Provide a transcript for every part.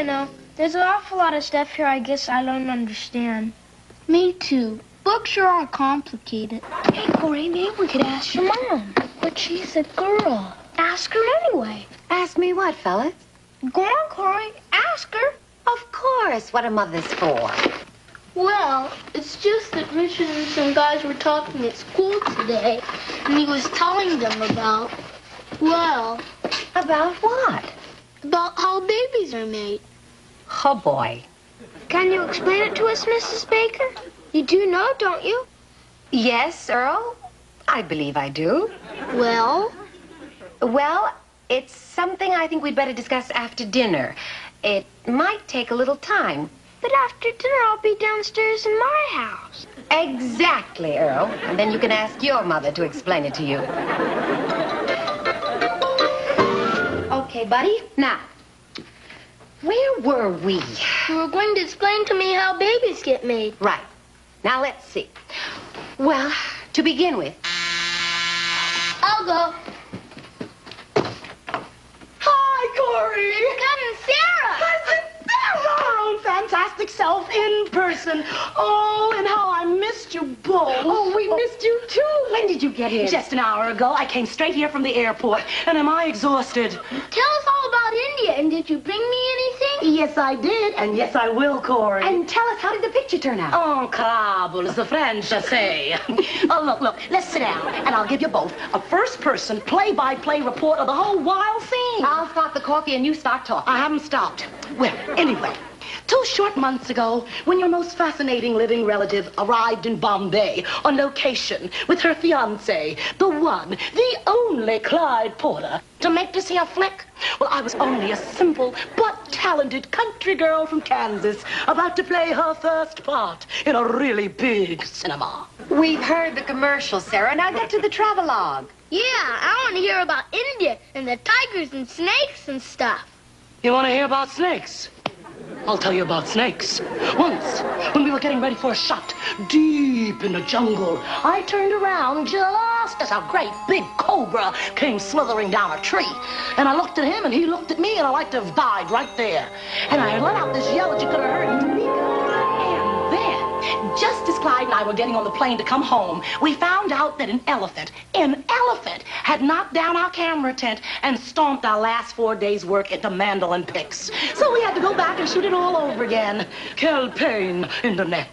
don't know. There's an awful lot of stuff here I guess I don't understand. Me too. Books are all complicated. Hey, Corey, maybe we could ask your mom. But she's a girl. Ask her anyway. Ask me what, fellas? Go on, Corey. Ask her. Of course. What are mothers for? Well, it's just that Richard and some guys were talking at school today, and he was telling them about, well, About what? about how babies are made. Oh, boy. Can you explain it to us, Mrs. Baker? You do know, don't you? Yes, Earl? I believe I do. Well, Well, it's something I think we'd better discuss after dinner. It might take a little time. But after dinner, I'll be downstairs in my house. Exactly, Earl. And then you can ask your mother to explain it to you. Okay, buddy. Now, where were we? you were going to explain to me how babies get made. Right. Now, let's see. Well, to begin with, I'll go. Hi, Corey. Cousin Sarah! Cousin Sarah, our own fantastic self in person. Oh, and how I missed you both. Oh, we oh. missed you too. When did you get here? Just an hour ago, I came straight here from the airport, and am I exhausted? Tell us all about India, and did you bring me anything? Yes, I did, and yes, I will, Corey. And tell us, how did the picture turn out? Oh, Incredible, as the French say. oh, look, look, let's sit down, and I'll give you both a first-person, play-by-play report of the whole wild scene. I'll start the coffee and you start talking. I haven't stopped. Well, anyway, two short months ago, when your most fascinating living relative arrived in Bombay on location with her fiance, the one, the only Clyde Porter, to make this here flick, well, I was only a simple but talented country girl from Kansas about to play her first part in a really big cinema. We've heard the commercial, Sarah. Now get to the travelogue. Yeah, I want to hear about India and the tigers and snakes and stuff. You want to hear about snakes? I'll tell you about snakes. Once, when we were getting ready for a shot deep in the jungle, I turned around just as a great big cobra came slithering down a tree. And I looked at him, and he looked at me, and I like to have died right there. And I let out this yell that you could have heard in. And then, just as Clyde and I were getting on the plane to come home, we found out that an elephant, an elephant, had knocked down our camera tent and stomped our last four days' work into mandolin picks. So we had to go back and shoot it all over again. Quel pain in the neck.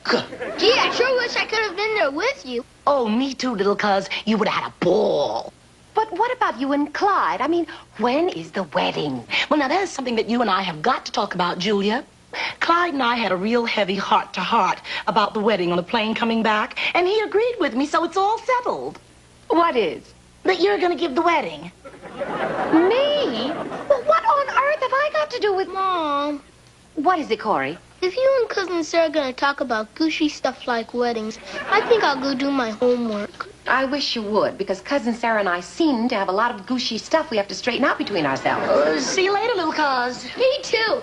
Gee, I sure wish I could have been there with you. Oh, me too, little cuz. You would have had a ball. But what about you and Clyde? I mean, when is the wedding? Well, now, there's something that you and I have got to talk about, Julia. Clyde and I had a real heavy heart to heart about the wedding on the plane coming back, and he agreed with me, so it's all settled. What is? That you're going to give the wedding. Me? Well, what on earth have I got to do with... Mom, What is it, Corey? if you and Cousin Sarah are going to talk about gushy stuff like weddings, I think I'll go do my homework. I wish you would, because Cousin Sarah and I seem to have a lot of gushy stuff we have to straighten out between ourselves. Uh, see you later, little cuz. Me too.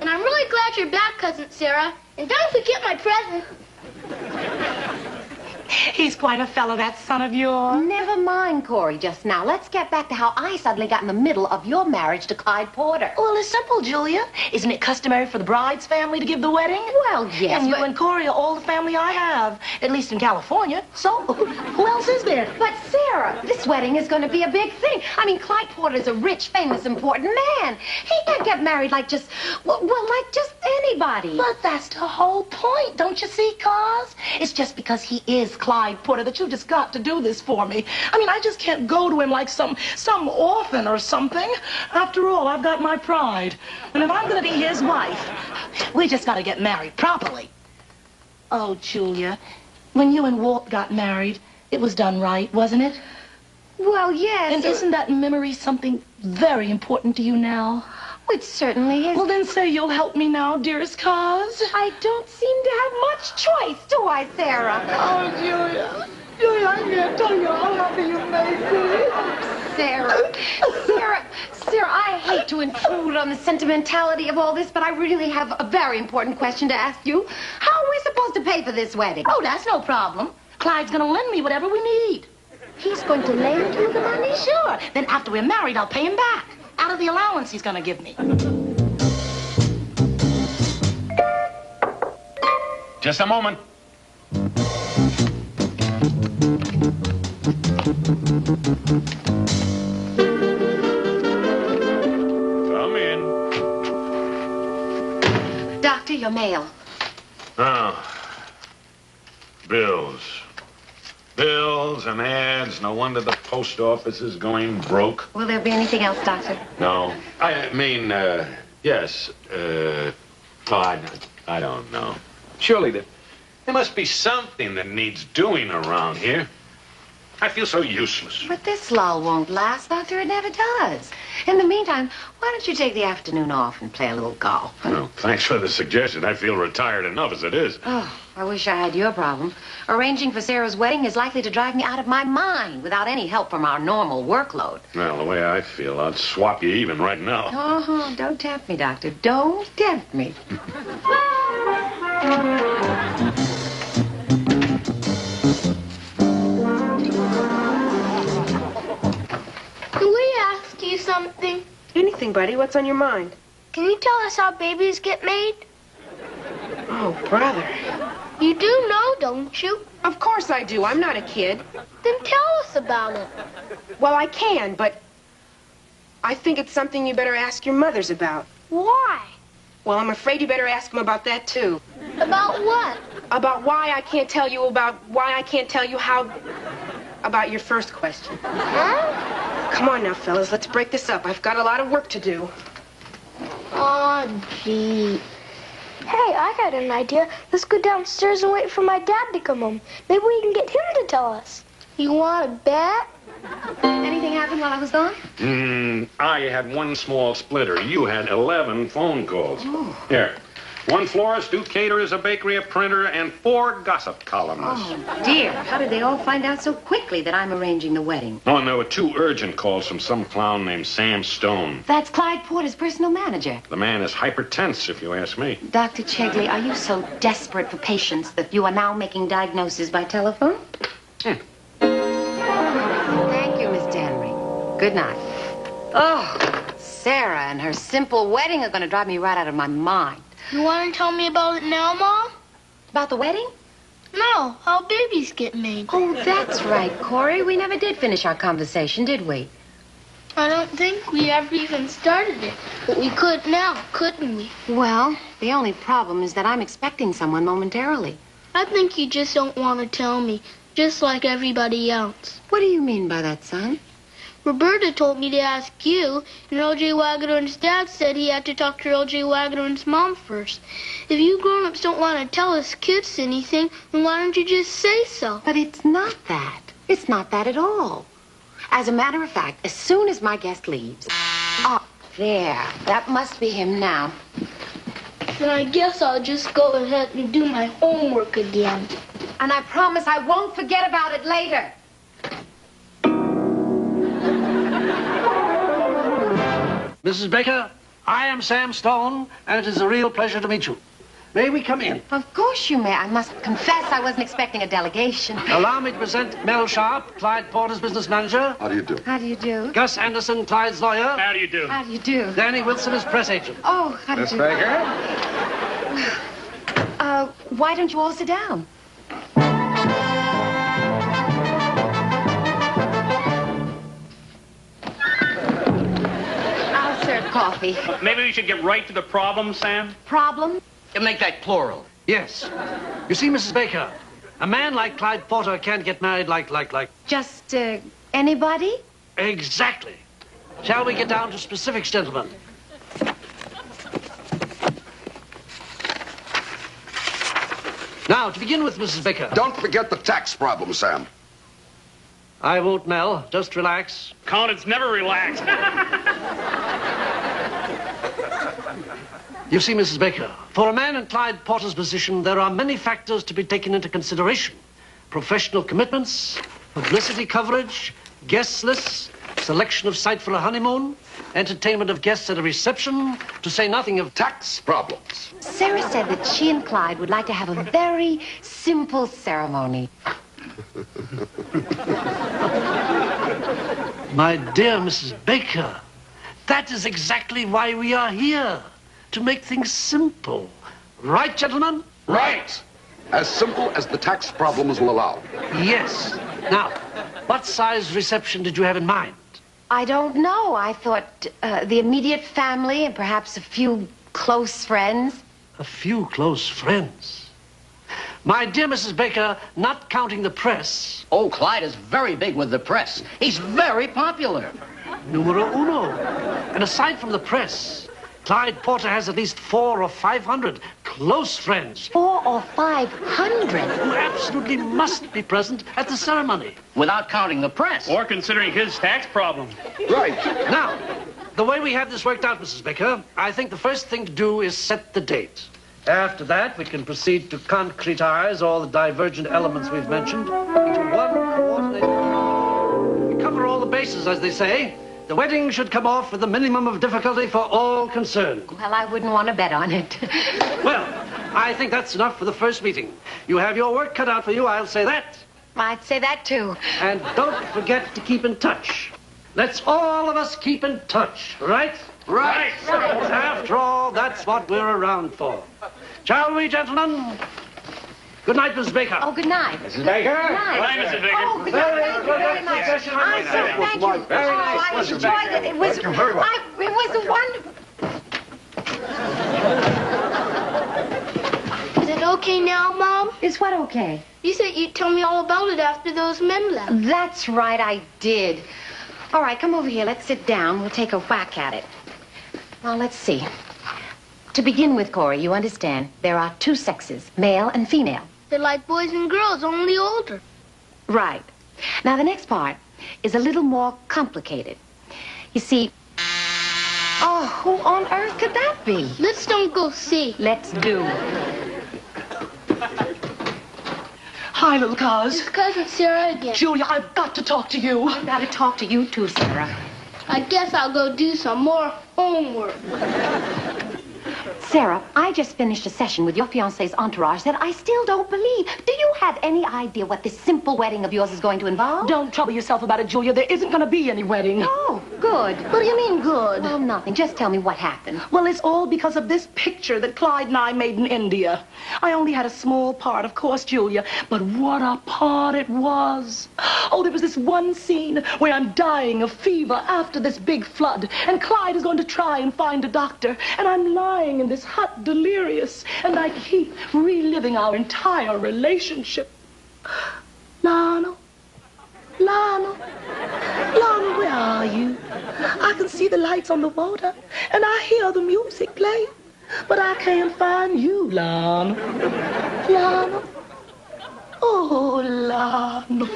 And I'm really glad you're back, Cousin Sarah. And don't forget my present. He's quite a fellow, that son of yours. Never mind, Corey, just now. Let's get back to how I suddenly got in the middle of your marriage to Clyde Porter. Well, it's simple, Julia. Isn't it customary for the bride's family to give the wedding? Well, yes, And you and Corey are all the family I have, at least in California. So, who else is there? But, Sarah, this wedding is going to be a big thing. I mean, Clyde Porter's a rich, famous, important man. He can't get married like just, well, like just anybody. But that's the whole point, don't you see, cuz? It's just because he is Clyde Porter that you just got to do this for me. I mean, I just can't go to him like some some orphan or something. After all, I've got my pride. And if I'm gonna be his wife, we just gotta get married properly. Oh, Julia, when you and Walt got married, it was done right, wasn't it? Well, yes. And isn't that memory something very important to you now? It certainly is. Well, then say you'll help me now, dearest cuz. I don't seem to have much choice, do I, Sarah? Oh, Julia. Julia, I can't tell you how happy you made me. Sarah, Sarah, Sarah, I hate to intrude on the sentimentality of all this, but I really have a very important question to ask you. How are we supposed to pay for this wedding? Oh, that's no problem. Clyde's gonna lend me whatever we need. he's going to lend you the money? Sure. Then after we're married, I'll pay him back out of the allowance he's going to give me. Just a moment. Come in. Doctor, your mail. Oh. Bills. Bills and ads. No wonder the post office is going broke. Will there be anything else, Doctor? No. I mean, uh, yes. Uh, oh, I, I don't know. Surely there, there must be something that needs doing around here. I feel so useless. But this lull won't last, Doctor. It never does. In the meantime, why don't you take the afternoon off and play a little golf? Well, thanks for the suggestion. I feel retired enough as it is. Oh, I wish I had your problem. Arranging for Sarah's wedding is likely to drive me out of my mind without any help from our normal workload. Well, the way I feel, I'd swap you even right now. Oh, don't tempt me, Doctor. Don't tempt me. something? Anything, buddy. What's on your mind? Can you tell us how babies get made? Oh, brother. You do know, don't you? Of course I do. I'm not a kid. Then tell us about it. Well, I can, but I think it's something you better ask your mothers about. Why? Well, I'm afraid you better ask them about that, too. About what? About why I can't tell you about why I can't tell you how. About your first question. Huh? Come on now, fellas. Let's break this up. I've got a lot of work to do. Oh, gee. Hey, I got an idea. Let's go downstairs and wait for my dad to come home. Maybe we can get him to tell us. You want to bet? Anything happened while I was gone? Mm, I had one small splitter. You had 11 phone calls. Here. One florist, two caterers, a bakery, a printer, and four gossip columnists. Oh, dear. How did they all find out so quickly that I'm arranging the wedding? Oh, and there were two urgent calls from some clown named Sam Stone. That's Clyde Porter's personal manager. The man is hypertense, if you ask me. Dr. Chegley, are you so desperate for patients that you are now making diagnoses by telephone? Hmm. Thank you, Miss Dannery. Good night. Oh, Sarah and her simple wedding are going to drive me right out of my mind. You want to tell me about it now, Mom? About the wedding? No, how babies get made. Oh, that's right, Corey. We never did finish our conversation, did we? I don't think we ever even started it. But we could now, couldn't we? Well, the only problem is that I'm expecting someone momentarily. I think you just don't want to tell me, just like everybody else. What do you mean by that, son? Roberta told me to ask you, and Earl J. Waggedorn's dad said he had to talk to Earl J. Waggedorn's mom first. If you grown-ups don't want to tell us kids anything, then why don't you just say so? But it's not that. It's not that at all. As a matter of fact, as soon as my guest leaves. Oh, there. That must be him now. Then I guess I'll just go ahead and do my homework again. And I promise I won't forget about it later. Mrs. Baker, I am Sam Stone, and it is a real pleasure to meet you. May we come in? Of course you may. I must confess I wasn't expecting a delegation. Allow me to present Mel Sharp, Clyde Porter's business manager. How do you do? How do you do? Gus Anderson, Clyde's lawyer. How do you do? How do you do? Danny Wilson is press agent. Oh, how do you do? Baker? Uh, why don't you all sit down? Coffee. Maybe we should get right to the problem, Sam. Problem? You Make that plural. Yes. You see, Mrs. Baker, a man like Clyde Porter can't get married like, like, like. Just, uh, anybody? Exactly. Shall we get down to specifics, gentlemen? Now, to begin with, Mrs. Baker. Don't forget the tax problem, Sam. I won't, Mel. Just relax. Conant's never relaxed. You see, Mrs. Baker, for a man in Clyde Porter's position, there are many factors to be taken into consideration. Professional commitments, publicity coverage, guest lists, selection of site for a honeymoon, entertainment of guests at a reception, to say nothing of Tax problems. Sarah said that she and Clyde would like to have a very simple ceremony. My dear Mrs. Baker, that is exactly why we are here. To make things simple. Right, gentlemen? Right. As simple as the tax problems will allow. Yes. Now, what size reception did you have in mind? I don't know. I thought uh, the immediate family and perhaps a few close friends. A few close friends. My dear Mrs. Baker, not counting the press, Oh, Clyde is very big with the press. He's very popular. numero uno. And aside from the press, Clyde Porter has at least four or five hundred close friends Four or five hundred. who absolutely must be present at the ceremony. Without counting the press. Or considering his tax problem. Right. Now, the way we have this worked out, Mrs. Baker, I think the first thing to do is set the date. After that, we can proceed to concretize all the divergent elements we've mentioned into one coordinated. We cover all the bases, as they say. The wedding should come off with the minimum of difficulty for all concerned. Well, I wouldn't want to bet on it. Well, I think that's enough for the first meeting. You have your work cut out for you, I'll say that. I'd say that too. And don't forget to keep in touch. Let's all of us keep in touch, right? Right. After all, that's what we're around for. Shall we, gentlemen? Good night, Mrs. Baker. Oh, good night. Mrs. Baker. Good night. Bye, Mrs. Baker. Oh, good night. Thank you very much. I so thank you. Very oh, nice I pleasure, enjoyed it. It was. Thank you very much. I, it was a wonderful. Is it okay now, Mom? Is what okay? You said you'd tell me all about it after those men left. That's right, I did. All right, come over here. Let's sit down. We'll take a whack at it. Now, let's see. To begin with, Corey, you understand there are two sexes, male and female. They're like boys and girls, only older. Right. Now, the next part is a little more complicated. You see, oh, who on earth could that be? Let's don't go see. Let's do. Hi, little cuz. It's Cousin Sarah again. Julia, I've got to talk to you. I've got to talk to you too, Sarah. I guess I'll go do some more homework. Sarah, I just finished a session with your fiance's entourage that I still don't believe. Do you have any idea what this simple wedding of yours is going to involve? Don't trouble yourself about it, Julia. There isn't going to be any wedding. Oh, good. What do you mean, good? Well, nothing. Just tell me what happened. Well, it's all because of this picture that Clyde and I made in India. I only had a small part, of course, Julia, but what a part it was. Oh, there was this one scene where I'm dying of fever after this big flood, and Clyde is going to try and find a doctor, and I'm lying in this hut delirious, and I keep reliving our entire relationship. Lionel, Lionel, Lionel, where are you? I can see the lights on the water, and I hear the music playing, but I can't find you, Lionel. Lionel. Oh, Lionel.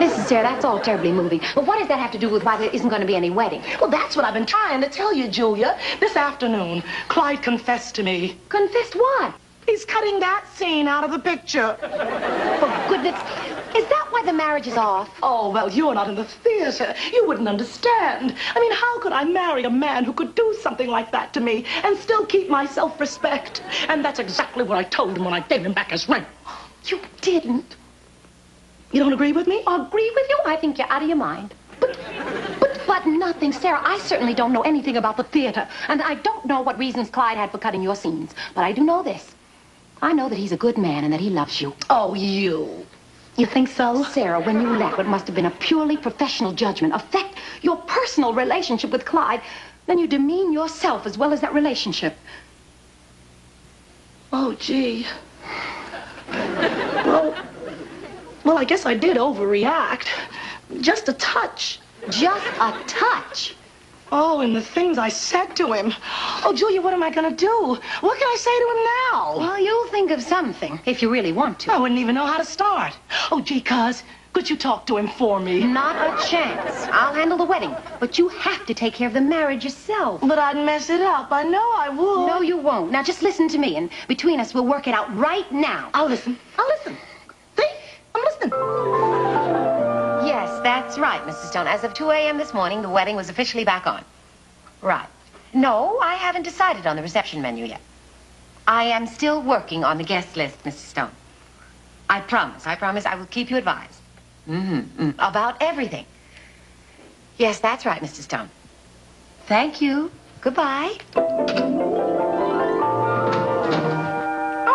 Mrs. Sarah, that's all terribly moving. But what does that have to do with why there isn't going to be any wedding? Well, that's what I've been trying to tell you, Julia. This afternoon, Clyde confessed to me. Confessed what? He's cutting that scene out of the picture. For goodness, is that why the marriage is off? Oh, well, you're not in the theater. You wouldn't understand. I mean, how could I marry a man who could do something like that to me and still keep my self-respect? And that's exactly what I told him when I gave him back his ring. You didn't. You don't agree with me? I Agree with you? I think you're out of your mind. But, but, but nothing, Sarah. I certainly don't know anything about the theater, and I don't know what reasons Clyde had for cutting your scenes. But I do know this. I know that he's a good man and that he loves you. Oh, you. You think so? Sarah, when you let what must have been a purely professional judgment affect your personal relationship with Clyde, then you demean yourself as well as that relationship. Oh, gee. Well, well, I guess I did overreact. Just a touch. Just a touch. Oh, and the things I said to him. Oh, Julia, what am I going to do? What can I say to him now? Well, you'll think of something if you really want to. I wouldn't even know how to start. Oh, gee, cuz, could you talk to him for me? Not a chance. I'll handle the wedding, but you have to take care of the marriage yourself. But I'd mess it up. I know I would. No, you won't. Now, just listen to me, and between us, we'll work it out right now. I'll listen. I'll listen. See? I'm listening. That's right, Mrs. Stone. As of 2 a.m. this morning, the wedding was officially back on. Right. No, I haven't decided on the reception menu yet. I am still working on the guest list, Mrs. Stone. I promise, I promise I will keep you advised. Mm-hmm. About everything. Yes, that's right, Mr. Stone. Thank you. Goodbye. Oh,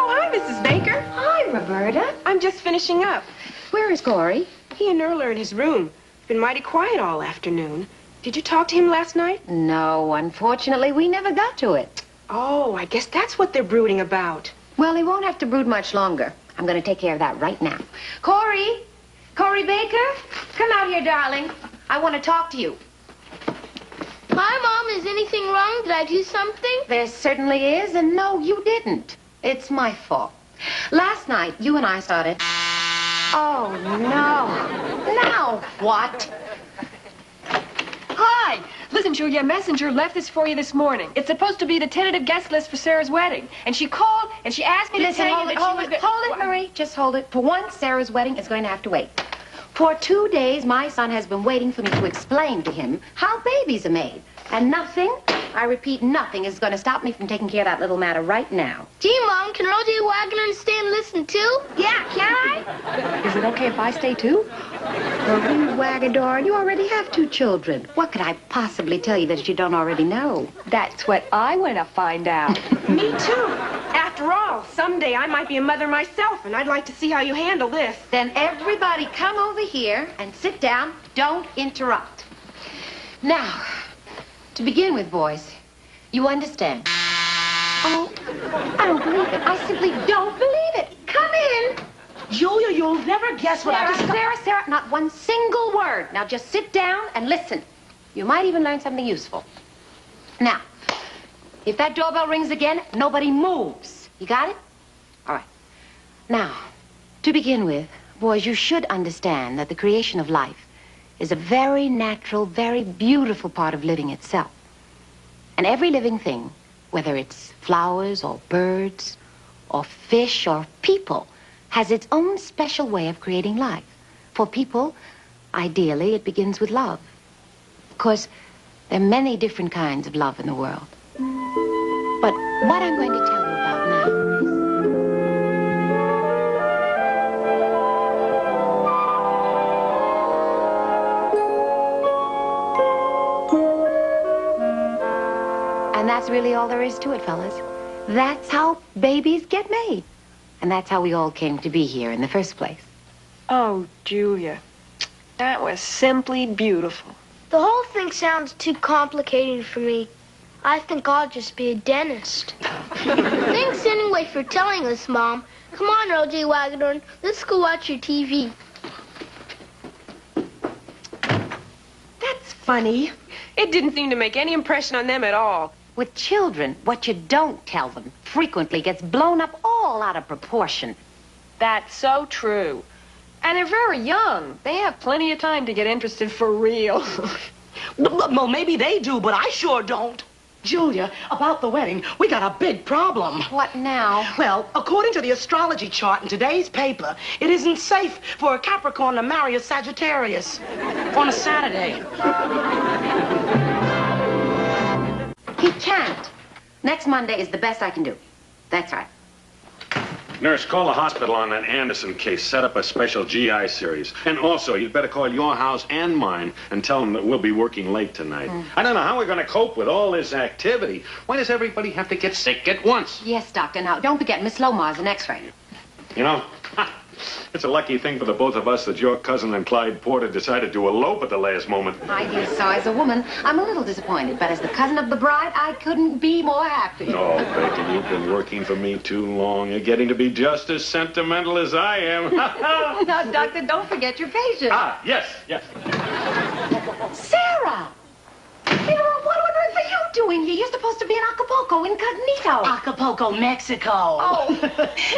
hi, Mrs. Baker. Hi, Roberta. I'm just finishing up. Where is Corey? He and Earl are in his room. Been mighty quiet all afternoon. Did you talk to him last night? No, unfortunately, we never got to it. Oh, I guess that's what they're brooding about. Well, he won't have to brood much longer. I'm going to take care of that right now. Corey! Corey Baker? Come out here, darling. I want to talk to you. Hi, Mom. Is anything wrong? Did I do something? There certainly is, and no, you didn't. It's my fault. Last night, you and I started. Oh, no. Now what? Hi. Listen, Julia, messenger left this for you this morning. It's supposed to be the tentative guest list for Sarah's wedding. And she called and she asked me Listen, to tell hold you it, that hold she it, was... hold it, Marie. Just hold it. For once, Sarah's wedding is going to have to wait. For two days, my son has been waiting for me to explain to him how babies are made. And nothing, I repeat, nothing is going to stop me from taking care of that little matter right now. Gee, Mom, can Earl J. Waggedorn stay and listen too? Yeah, can I? Is it okay if I stay too? Marie Waggedorn, you already have two children. What could I possibly tell you that you don't already know? That's what I want to find out. Me too. After all, someday I might be a mother myself, and I'd like to see how you handle this. Then everybody come over here and sit down. Don't interrupt. Now, to begin with, boys, you understand. Oh, I don't believe it. I simply don't believe it. Come in. Julia, you'll never guess what I Sarah, just... Sarah, Sarah, not one single word. Now just sit down and listen. You might even learn something useful. Now, if that doorbell rings again, nobody moves. You got it? All right. Now, to begin with, boys, you should understand that the creation of life is a very natural, very beautiful part of living itself. And every living thing, whether it's flowers or birds or fish or people, has its own special way of creating life. For people, ideally, it begins with love. Of course, there are many different kinds of love in the world. But what I'm going to tell really all there is to it, fellas. That's how babies get made. And that's how we all came to be here in the first place. Oh, Julia. That was simply beautiful. The whole thing sounds too complicated for me. I think I'll just be a dentist. Thanks anyway for telling us, Mom. Come on, Earl J. Waggedorn. Let's go watch your TV. That's funny. It didn't seem to make any impression on them at all. With children, what you don't tell them frequently gets blown up all out of proportion. That's so true. And they're very young. They have plenty of time to get interested for real. Well, maybe they do, but I sure don't. Julia, about the wedding, we got a big problem. What now? Well, according to the astrology chart in today's paper, it isn't safe for a Capricorn to marry a Sagittarius on a Saturday. He can't. Next Monday is the best I can do. That's right. Nurse, call the hospital on that Anderson case. Set up a special GI series. And also, you'd better call your house and mine and tell them that we'll be working late tonight. Hmm. I don't know how we're going to cope with all this activity. Why does everybody have to get sick at once? Yes, Doctor. Now, don't forget Miss Lomar's an X-ray. You know, it's a lucky thing for the both of us that your cousin and Clyde Porter decided to elope at the last moment. I guess so. As a woman, I'm a little disappointed, but as the cousin of the bride, I couldn't be more happy. No, Becky, you've been working for me too long. You're getting to be just as sentimental as I am. now, Doctor, don't forget your patient. ah, yes, yes. Sarah! Sarah, what on earth are you doing here? You're supposed to be in Acapulco, incognito. Acapulco, Mexico. Oh.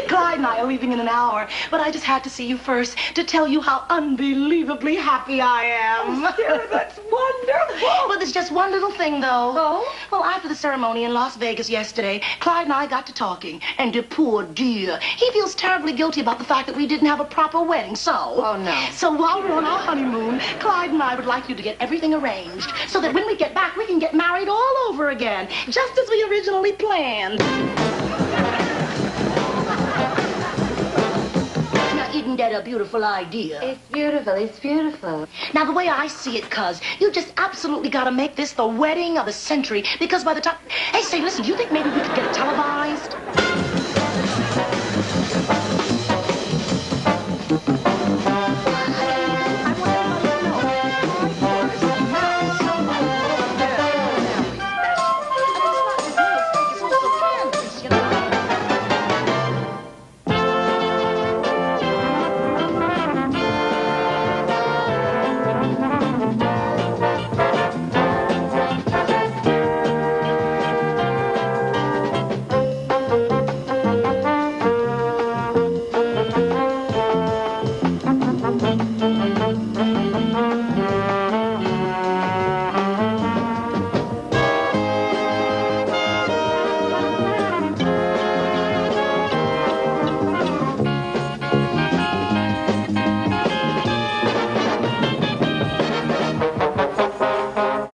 Clyde and I are leaving in an hour, but I just had to see you first to tell you how unbelievably happy I am. Oh, Sarah, that's wonderful. Well, there's just one little thing, though. Oh? Well, after the ceremony in Las Vegas yesterday, Clyde and I got to talking, and the poor dear, he feels terribly guilty about the fact that we didn't have a proper wedding, so... Oh, no. So while we're on our honeymoon, Clyde and I would like you to get everything arranged so that when we get back, we can get married all over again, just as we originally planned. Now, isn't that a beautiful idea? It's beautiful. It's beautiful. Now, the way I see it, cuz, you just absolutely got to make this the wedding of the century because by the time. Hey, say, listen, do you think maybe we could get it televised?